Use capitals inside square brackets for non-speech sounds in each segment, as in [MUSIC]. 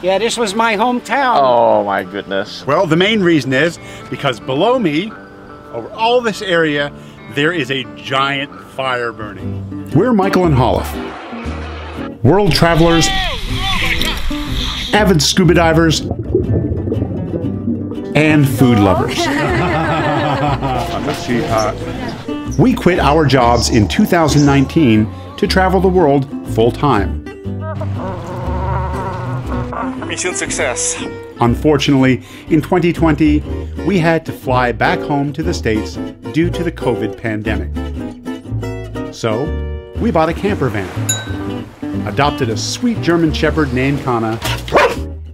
Yeah, this was my hometown. Oh my goodness. Well, the main reason is because below me, over all this area, there is a giant fire burning. We're Michael and Halef, world travelers, avid scuba divers, and food lovers. [LAUGHS] Uh, we quit our jobs in 2019 to travel the world full time. Mission success. Unfortunately, in 2020, we had to fly back home to the States due to the COVID pandemic. So, we bought a camper van, adopted a sweet German Shepherd named Kana,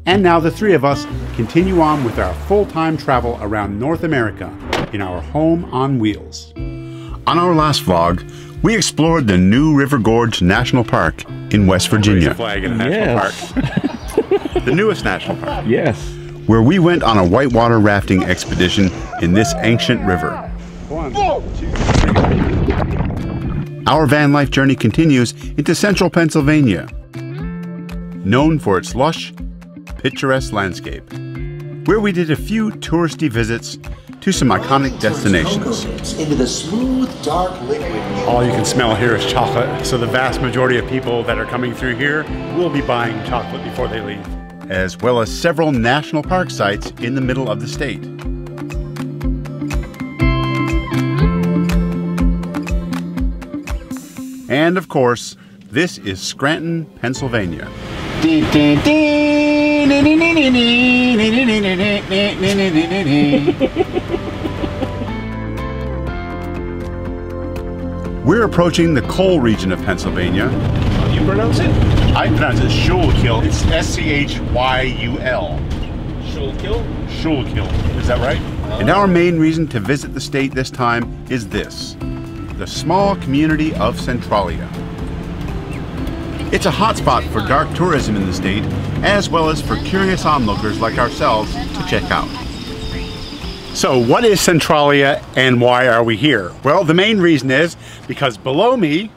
and now the three of us continue on with our full time travel around North America in our home on wheels. On our last vlog, we explored the New River Gorge National Park in West Virginia. Flag in a national Yes. park. [LAUGHS] the newest national park, Yes. where we went on a whitewater rafting expedition in this ancient river. Our van life journey continues into central Pennsylvania, known for its lush, picturesque landscape, where we did a few touristy visits to some iconic destinations. into the smooth, dark liquid. All you can smell here is chocolate, so the vast majority of people that are coming through here will be buying chocolate before they leave. As well as several national park sites in the middle of the state. And of course, this is Scranton, Pennsylvania. [LAUGHS] We're approaching the coal region of Pennsylvania. How do you pronounce it? I pronounce it Schuylkill. It's S C H Y U L. Schuylkill? Schuylkill. Is that right? Uh-huh. And our main reason to visit the state this time is this the small community of Centralia. It's a hotspot for dark tourism in the state, as well as for curious onlookers like ourselves to check out. So, what is Centralia and why are we here? Well, the main reason is because below me,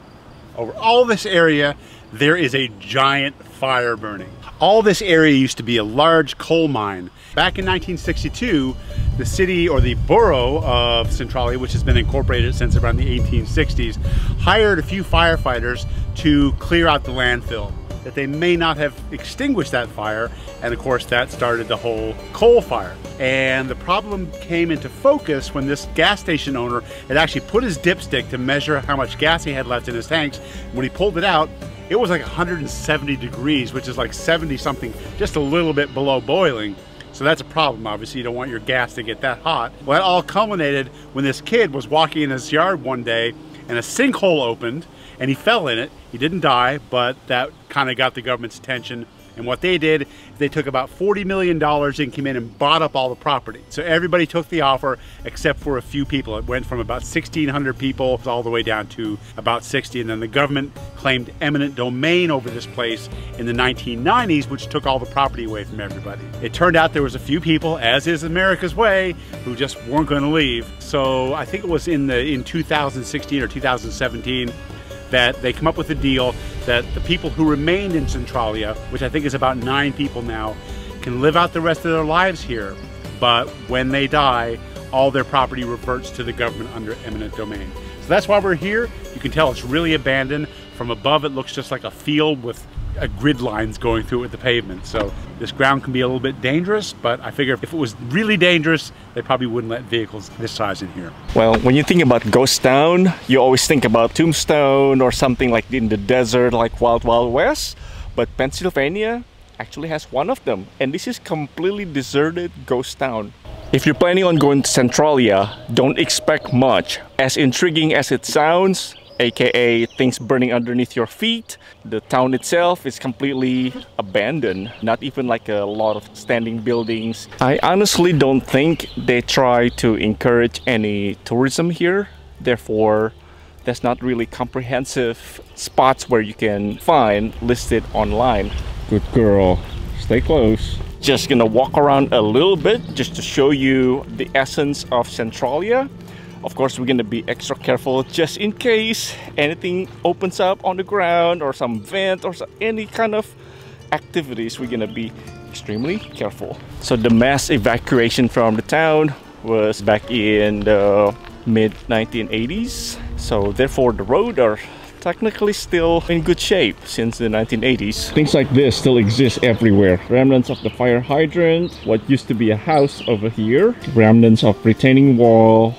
over all this area, there is a giant fire burning. All this area used to be a large coal mine. Back in 1962, the city or the borough of Centralia, which has been incorporated since around the 1860s, hired a few firefighters to clear out the landfill. That they may not have extinguished that fire, and of course, that started the whole coal fire. And the problem came into focus when this gas station owner had actually put his dipstick to measure how much gas he had left in his tanks. When he pulled it out, it was like 170 degrees, which is like 70 something, just a little bit below boiling. So that's a problem, obviously. You don't want your gas to get that hot. Well, that all culminated when this kid was walking in his yard one day and a sinkhole opened and he fell in it. He didn't die, but that kind of got the government's attention. And what they did, they took about $40 million and came in and bought up all the property. So everybody took the offer except for a few people. It went from about 1,600 people all the way down to about 60. And then the government claimed eminent domain over this place in the 1990s, which took all the property away from everybody. It turned out there was a few people, as is America's way, who just weren't going to leave. So I think it was in the in 2016 or 2017 that they come up with a deal that the people who remained in Centralia, which I think is about nine people now, can live out the rest of their lives here. But when they die, all their property reverts to the government under eminent domain. So that's why we're here. You can tell it's really abandoned. From above, it looks just like a field with uh, grid lines going through it with the pavement. So this ground can be a little bit dangerous, but I figure if it was really dangerous, they probably wouldn't let vehicles this size in here. Well, when you think about ghost town, you always think about Tombstone or something like in the desert, like Wild Wild West. But Pennsylvania actually has one of them, and this is completely deserted ghost town. If you're planning on going to Centralia, don't expect much. As intriguing as it sounds, aka things burning underneath your feet, the town itself is completely abandoned. Not even like a lot of standing buildings. I honestly don't think they try to encourage any tourism here. Therefore, there's not really comprehensive spots where you can find listed online. Good girl. Stay close. Just gonna walk around a little bit just to show you the essence of Centralia. Of course, we're gonna be extra careful just in case anything opens up on the ground or some vent or any kind of activities, we're gonna be extremely careful. So the mass evacuation from the town was back in the mid 1980s. So therefore the road are technically still in good shape since the 1980s. Things like this still exist everywhere. Remnants of the fire hydrant, what used to be a house over here, remnants of retaining wall.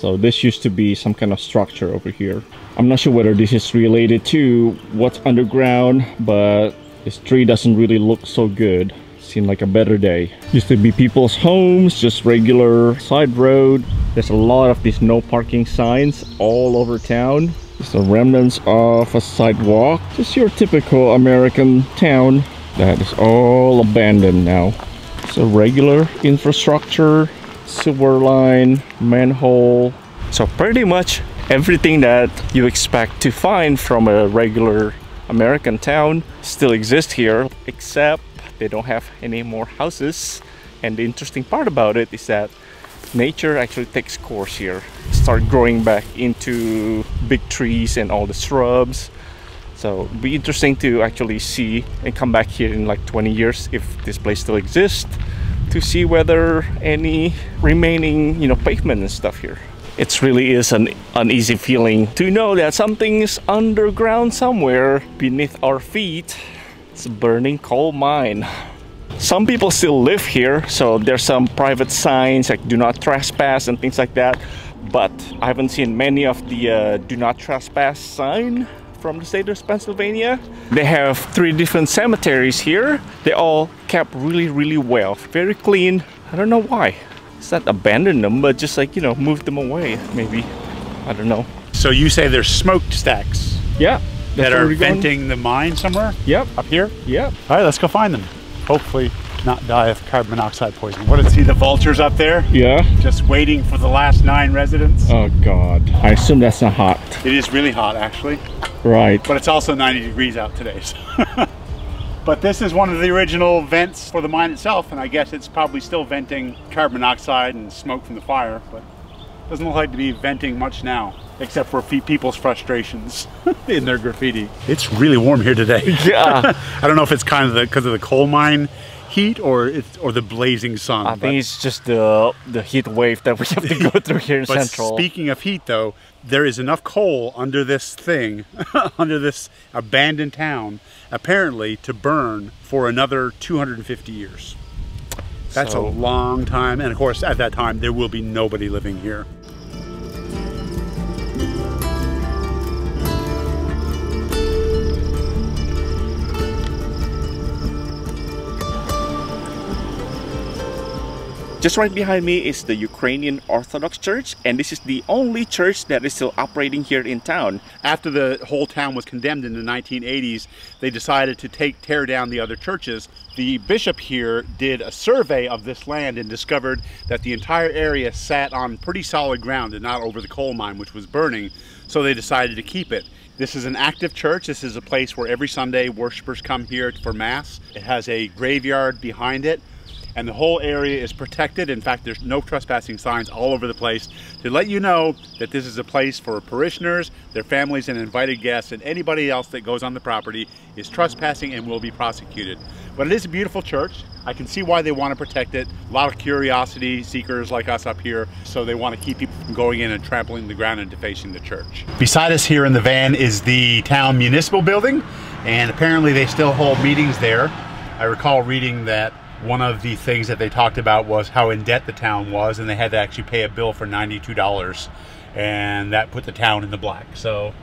So this used to be some kind of structure over here. I'm not sure whether this is related to what's underground, but this tree doesn't really look so good. Seemed like a better day. Used to be people's homes, just regular side road. There's a lot of these no parking signs all over town. Just the remnants of a sidewalk. Just your typical American town that is all abandoned now. It's a regular infrastructure, sewer line, manhole. So pretty much everything that you expect to find from a regular American town still exists here, except they don't have any more houses. And the interesting part about it is that nature actually takes course here. Start growing back into big trees and all the shrubs. So it'll be interesting to actually see and come back here in like 20 years if this place still exists to see whether any remaining, you know, pavement and stuff here. It really is an uneasy feeling to know that something is underground somewhere beneath our feet. It's a burning coal mine. Some people still live here, so there's some private signs like do not trespass and things like that. But I haven't seen many of the uh, do not trespass sign from the state of Pennsylvania. They have three different cemeteries here. They all kept really, really well, very clean. I don't know why. It's not abandoned them, but just like, you know, move them away, maybe. I don't know. So you say there's smokestacks Yeah. that are venting the mine somewhere Yep. up here? Yep. All right, let's go find them. Hopefully not die of carbon monoxide poisoning. What is see the vultures up there? Yeah. Just waiting for the last nine residents. Oh God. I assume that's not hot. It is really hot actually, Right. but it's also 90 degrees out today. So. [LAUGHS] but this is one of the original vents for the mine itself, and I guess it's probably still venting carbon monoxide and smoke from the fire, but doesn't look like to be venting much now, except for people's frustrations [LAUGHS] in their graffiti. It's really warm here today. Yeah. [LAUGHS] I don't know if it's kind of because of the coal mine heat or it's or the blazing sun. I think it's just the the heat wave that we have to go [LAUGHS] through here in But Central. speaking of heat, though, there is enough coal under this thing, [LAUGHS] under this abandoned town, apparently to burn for another 250 years. That's So- a long time, and of course, at that time, there will be nobody living here. Just right behind me is the Ukrainian Orthodox Church, and this is the only church that is still operating here in town. After the whole town was condemned in the 1980s, they decided to take tear down the other churches. The bishop here did a survey of this land and discovered that the entire area sat on pretty solid ground and not over the coal mine, which was burning. So they decided to keep it. This is an active church. This is a place where every Sunday worshipers come here for Mass. It has a graveyard behind it and the whole area is protected. In fact, there's no trespassing signs all over the place to let you know that this is a place for parishioners, their families, and invited guests, and anybody else that goes on the property is trespassing and will be prosecuted. But it is a beautiful church. I can see why they want to protect it. A lot of curiosity seekers like us up here, so they want to keep people from going in and trampling the ground and defacing the church. Beside us here in the van is the town municipal building, and apparently they still hold meetings there. I recall reading that one of the things that they talked about was how in debt the town was, and they had to actually pay a bill for $92, and that put the town in the black. So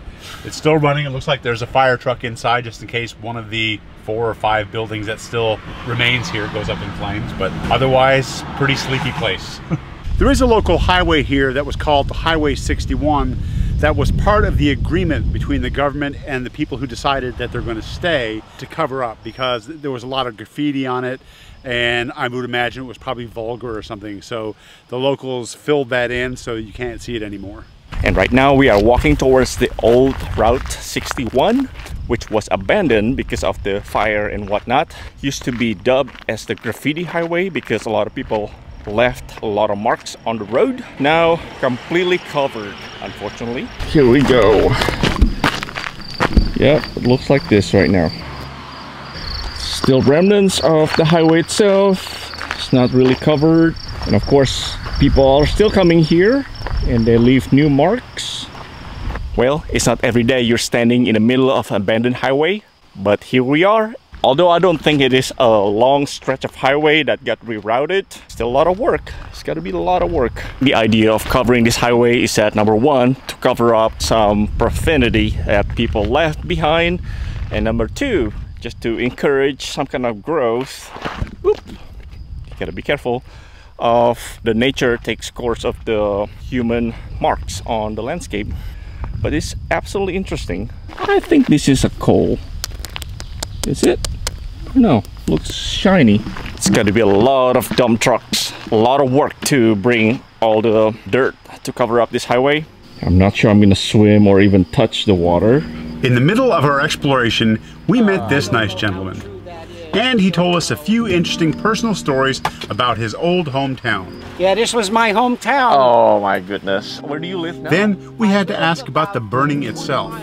it's still running. It looks like there's a fire truck inside just in case one of the four or five buildings that still remains here goes up in flames, but otherwise, pretty sleepy place. [LAUGHS] there is a local highway here that was called Highway 61 that was part of the agreement between the government and the people who decided that they're going to stay to cover up because there was a lot of graffiti on it and I would imagine it was probably vulgar or something. So the locals filled that in so you can't see it anymore. And right now we are walking towards the old Route 61, which was abandoned because of the fire and whatnot. Used to be dubbed as the graffiti highway because a lot of people left a lot of marks on the road. Now completely covered, unfortunately. Here we go. Yep, it looks like this right now. Still remnants of the highway itself. It's not really covered. And of course, people are still coming here and they leave new marks. Well, it's not every day you're standing in the middle of an abandoned highway, but here we are. Although I don't think it is a long stretch of highway that got rerouted, still a lot of work. It's got to be a lot of work. The idea of covering this highway is that number one, to cover up some profanity that people left behind, and number two, just to encourage some kind of growth. Oop, you gotta be careful of the nature takes course of the human marks on the landscape. But it's absolutely interesting. I think this is a coal. Is it? No looks shiny. It's got to be a lot of dump trucks. A lot of work to bring all the dirt to cover up this highway. I'm not sure I'm gonna swim or even touch the water In the middle of our exploration, we met ah, this nice gentleman. And he told us a few interesting personal stories about his old hometown. Yeah, this was my hometown. oh my goodness where do you live now Then we had to ask about the burning itself.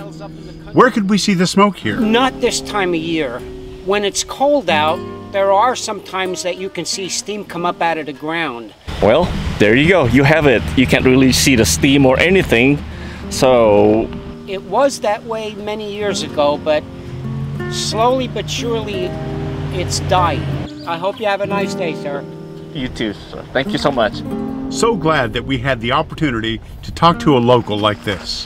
Where could we see the smoke here? Not this time of year. When it's cold out, there are some times that you can see steam come up out of the ground. Well, there you go. You have it. You can't really see the steam or anything. So, It was that way many years ago, but slowly but surely it's dying. I hope you have a nice day, sir. you too, sir. Thank you so much. So glad that we had the opportunity to talk to a local like this.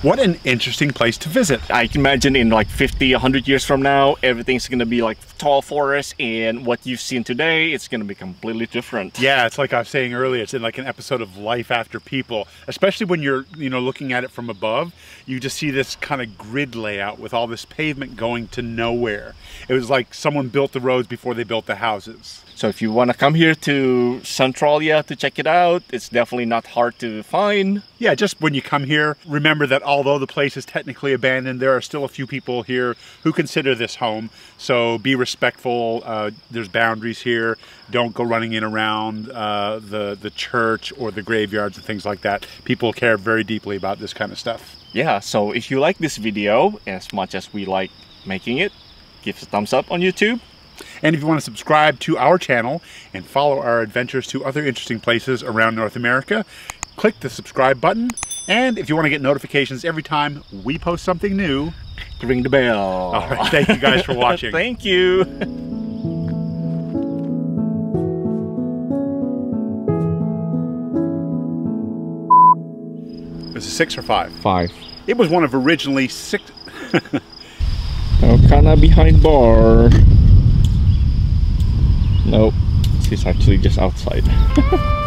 What an interesting place to visit. I can imagine in like 50, 100 years from now, everything's gonna be like tall forest, and what you've seen today, it's gonna be completely different. Yeah, it's like I was saying earlier, it's in like an episode of Life After People, especially when you're, you know, looking at it from above, you just see this kind of grid layout with all this pavement going to nowhere. It was like someone built the roads before they built the houses. So if you want to come here to Centralia to check it out, it's definitely not hard to find. Yeah, just when you come here, remember that although the place is technically abandoned, there are still a few people here who consider this home. So be respectful. Uh, there's boundaries here. Don't go running in around uh, the the church or the graveyards and things like that. People care very deeply about this kind of stuff. Yeah, so if you like this video as much as we like making it, give us a thumbs up on YouTube. And if you want to subscribe to our channel and follow our adventures to other interesting places around North America, click the subscribe button. And if you want to get notifications every time we post something new, Ring the bell. all right, thank you guys for [LAUGHS] watching. Thank you. Is it six or five? Five. It was one of originally six. [LAUGHS] Oh, kinda behind bar. Nope. She's actually just outside. [LAUGHS]